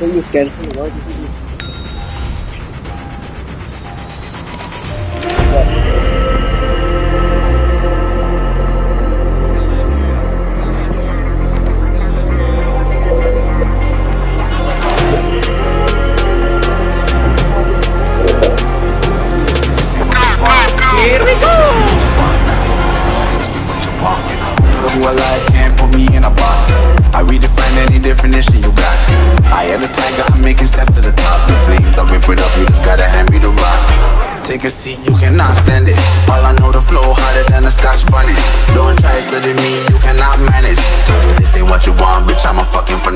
So you cancel what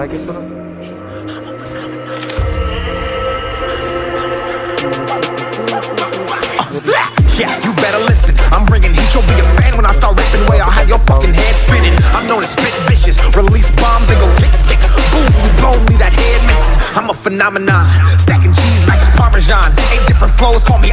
Like it bro? Yeah, you better listen. I'm bringing heat. You'll be a fan when I start ripping way. I'll have your fucking head spinning. I'm known to spit vicious, release bombs and go tick tick. Boom, you blow me that head missing. I'm a phenomenon, stacking cheese like it's Parmesan. Eight different flows, call me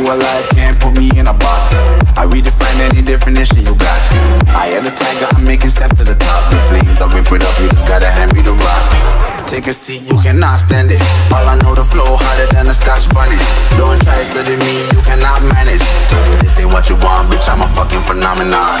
Who alive can't put me in a box. I redefine any definition you got. I am the tiger, I'm making steps to the top. The flames, I whip it up, you just gotta hand me the rock. Take a seat, you cannot stand it. All I know, the flow harder than a scotch bonnet. Don't try to study me, you cannot manage. This ain't what you want, bitch, I'm a fucking phenomenon.